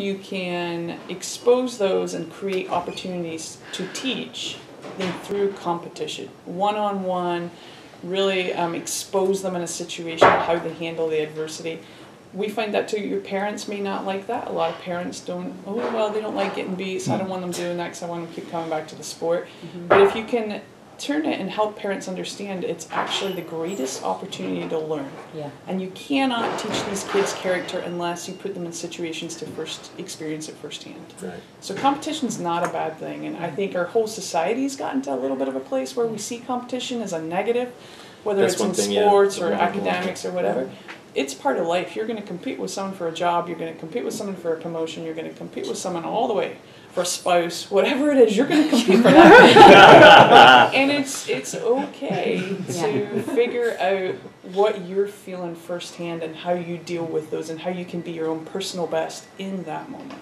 you can expose those and create opportunities to teach them through competition, one-on-one, really um, expose them in a situation, how they handle the adversity. We find that too, your parents may not like that, a lot of parents don't, oh, well, they don't like getting beat, so I don't want them doing that, because I want them to keep coming back to the sport. But if you can turn it and help parents understand, it's actually the greatest opportunity to learn. Yeah. And you cannot teach these kids character unless you put them in situations to first experience it firsthand. Right. So competition's not a bad thing, and I think our whole society's gotten to a little bit of a place where we see competition as a negative, whether That's it's in thing, sports the or academics or whatever. It's part of life. You're going to compete with someone for a job. You're going to compete with someone for a promotion. You're going to compete with someone all the way for a spouse. Whatever it is, you're going to compete for that. and it's it's okay to figure out what you're feeling firsthand and how you deal with those and how you can be your own personal best in that moment.